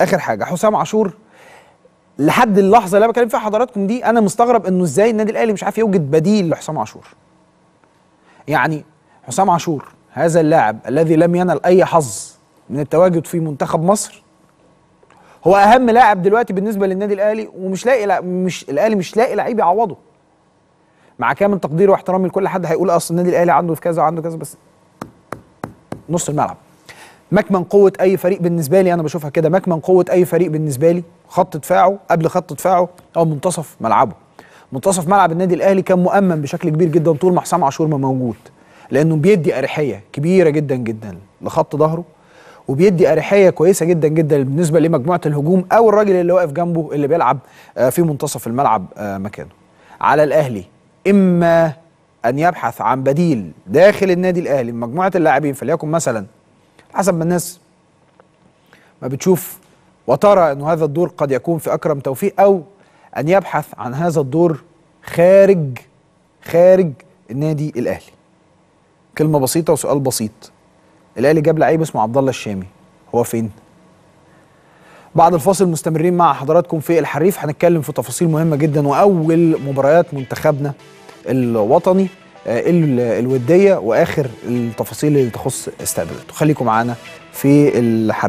آخر حاجة حسام عاشور لحد اللحظة اللي أنا بكلم فيها حضراتكم دي أنا مستغرب إنه إزاي النادي الأهلي مش عارف يوجد بديل لحسام عاشور. يعني حسام عاشور هذا اللاعب الذي لم ينل أي حظ من التواجد في منتخب مصر هو أهم لاعب دلوقتي بالنسبة للنادي الأهلي ومش لاقي لا مش الأهلي مش لاقي لعيب يعوضه. مع كامل تقديري واحترامي لكل حد هيقول أصل النادي الأهلي عنده في كذا وعنده كذا بس نص الملعب. مكمن قوة أي فريق بالنسبة لي أنا بشوفها كده. مكمن قوة أي فريق بالنسبة لي خط دفاعه قبل خط دفاعه أو منتصف ملعبه. منتصف ملعب النادي الأهلي كان مؤمن بشكل كبير جدا. طول ما حسام عاشور ما موجود لأنه بيدي أريحية كبيرة جدا جدا لخط ظهره وبيدي أريحية كويسة جدا جدا بالنسبة لمجموعة الهجوم أو الراجل اللي واقف جنبه اللي بيلعب آه، في منتصف الملعب آه، مكانه. على الأهلي إما أن يبحث عن بديل داخل النادي الأهلي مجموعه اللاعبين فليكن مثلا حسب ما الناس ما بتشوف وترى إنه هذا الدور قد يكون في أكرم توفيق أو أن يبحث عن هذا الدور خارج خارج النادي الأهلي. كلمة بسيطة وسؤال بسيط. الأهلي جاب لعيب اسمه عبد الله الشامي. هو فين؟ بعد الفاصل مستمرين مع حضراتكم في الحريف. هنتكلم في تفاصيل مهمة جدا وأول مباريات منتخبنا الوطني. ال- الودية وآخر التفاصيل اللي تخص استقبالاته خليكم معانا في الحريف